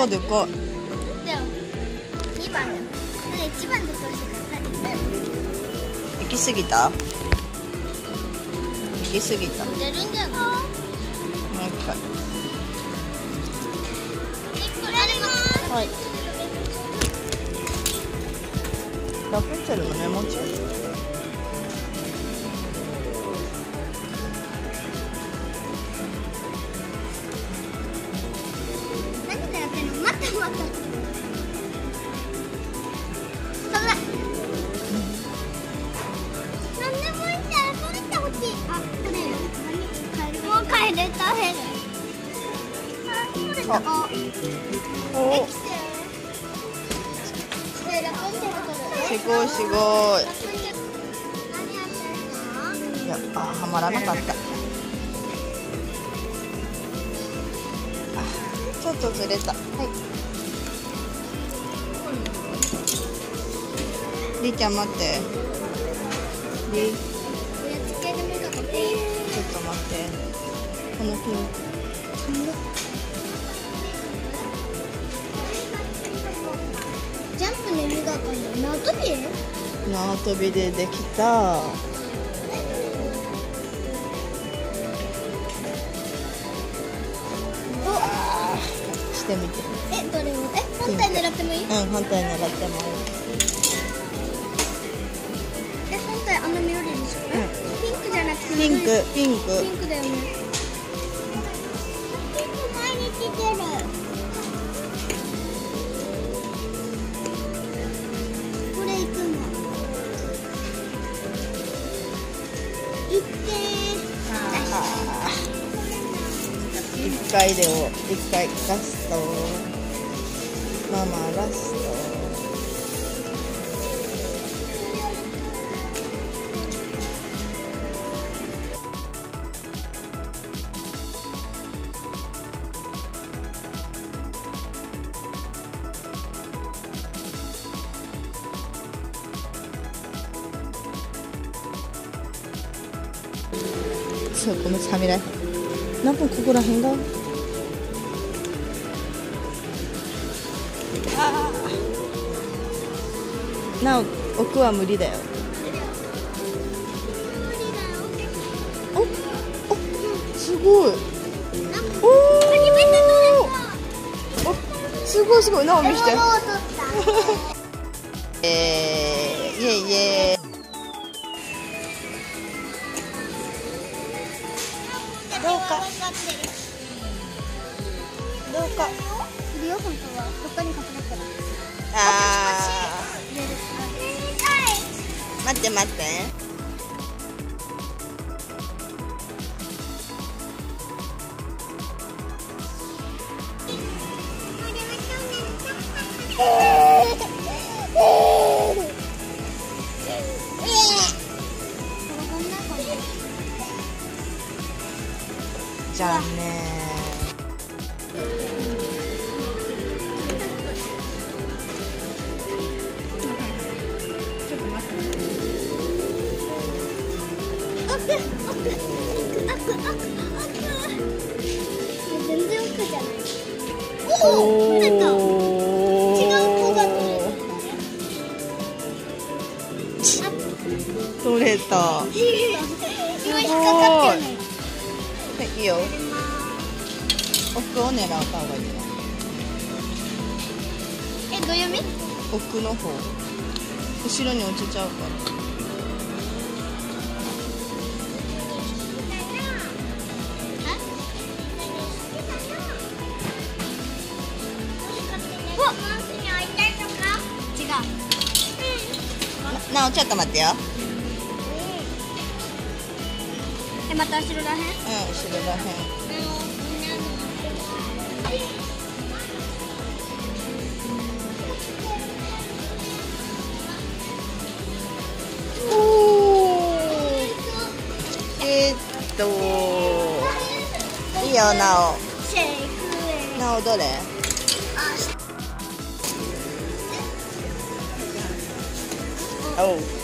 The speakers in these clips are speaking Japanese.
かいでかいでも2番だ1番でこうして行き過ぎた？行き過ぎた。出るんじゃない一回やります？はい。ラプンツェルのメモ帳？お。すごいすごい。やってんのいやあはまらなかった。あちょっとずれた。はい。りーちゃん待って。りちょっと待って。このピン。ジャンプで磨くの縄跳び？縄跳びでできた。してみて。えどれを？え本体狙ってもいい？うん。反対狙ってもえ本体あの緑でしょ、えピンクじゃなくてピンク。ピンピクンクだよね回でを一回ラストママラスト。そうこのサミライ。何分ここら辺が？なお奥は無理だよ。おおすごい。おおおすごいすごい。なお見して。えー、イエイイエーどうか？どうか？いるよ本当は。どっかに隠れてる。あ出るー待って待って。じゃあね全然奥じゃないおおお取れた違う子が取れた取れた今引っかかってるいいよ奥を狙った方がいいなえどういう意味奥の方後ろに落ちちゃうからなおちょっと待ってよ。えまた後ろらへん？うん後ろらへん。えー、っといいよなお。なおどれ？いうん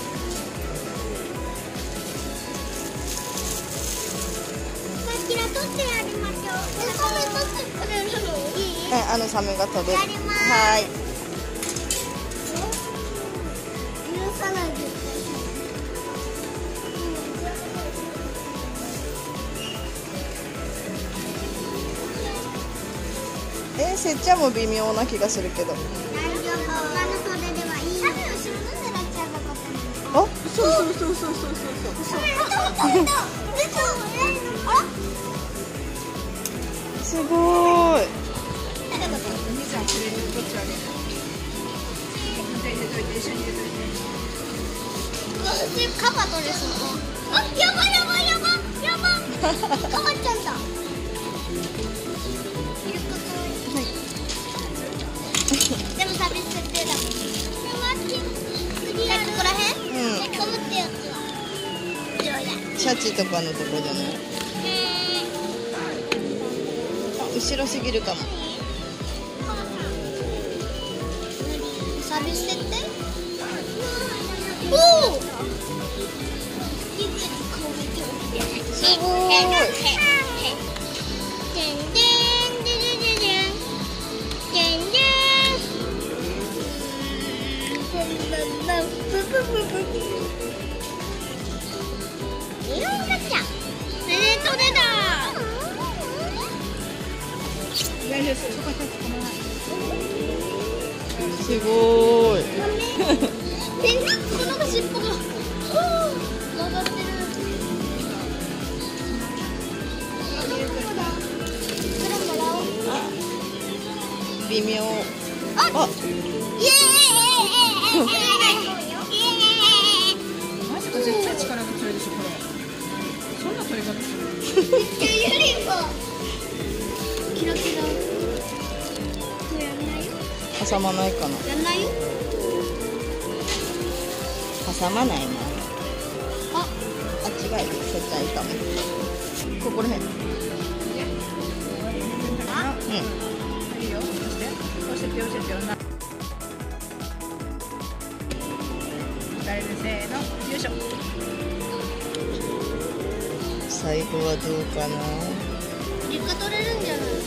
あのサメがはーいえー、せっちゃんも微妙な気がするけどそうそうそうそうそうそうそうすごーい。カバ取れそうあやばい。やばい。やばい。やばカバちゃんだでも旅設定だシャチとかのとこじゃない？あ後ろすぎるか。もサビ捨てて。おおすごーいす。ごい。え、こ。イエーイ。マジか、絶対力が強いでしょ、これ。そんな取り方する。キラキラ。挟まないかな。やんない？よ挟まないな。あ。あ違う。せっちゃんいいかもここらへんうん。いいよ。押して押して押してよな。誰でせーの。よいしょ。最後はどうかな。リカ取れるんじゃない？